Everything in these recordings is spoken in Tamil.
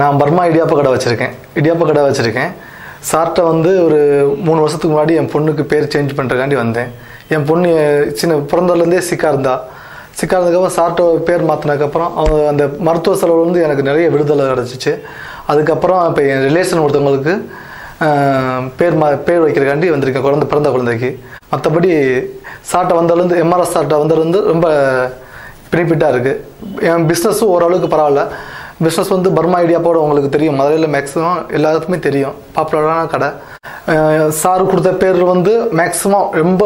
நான் பர்மா இடியாப்ப கடை வச்சுருக்கேன். இடியாப்ப கடை வச்சுருக்கேன். சார்ட்ட வந்து ஒரு மூணு வருஷத்துக்கு முன்னாடி என் பொண்ணுக்கு பேர் சேஞ்ச் பண்ணுறக்காண்டி வந்தேன். என் பொண்ணு சின்ன பிறந்ததுலேருந்தே சிக்கா இருந்தா. சிக்கா இருந்ததுக்கப்புறம் சார்ட்டை பேர் மாற்றினதுக்கப்புறம் அவங்க அந்த மருத்துவ செலவு வந்து எனக்கு நிறைய விடுதலை கிடச்சிச்சு. அதுக்கப்புறம் இப்போ என் ரிலேஷன் ஒருத்தவங்களுக்கு பேர் மா பேர் வைக்கிறக்காண்டி வந்திருக்கேன் குழந்தை பிறந்த குழந்தைக்கு. மற்றபடி சார்ட்ட வந்ததுலேருந்து எம்ஆர்எஸ் சார்ட்ட வந்ததுலேருந்து ரொம்ப பெனிஃபிட்டாக இருக்குது என் பிஸ்னஸும் ஓரளவுக்கு பரவாயில்ல. பிஸ்னஸ் வந்து பர்மா ஐடியா போட உங்களுக்கு தெரியும். மதுரையில் மேக்ஸிமம் எல்லாத்துக்குமே தெரியும். பாப்புலரான கடை. சார் கொடுத்த பேர் வந்து மேக்ஸிமம் ரொம்ப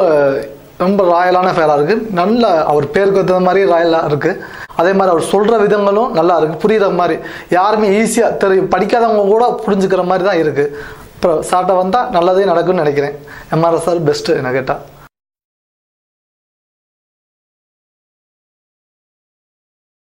ரொம்ப ராயலான ஃபேலாக இருக்குது நல்ல அவர் பேருக்கு தகுந்த மாதிரி ராயலாக இருக்குது அதே மாதிரி அவர் சொல்கிற விதங்களும் நல்லா இருக்குது புரியுற மாதிரி. யாருமே ஈஸியாக தெரியும் படிக்காதவங்க கூட புரிஞ்சுக்கிற மாதிரி தான் இருக்குது அப்புறம் சார்ட்ட வந்தால் நல்லதே நடக்கும்னு நினைக்கிறேன். எம்ஆர்எஸ் சார் பெஸ்ட்டு என்ன கேட்டால்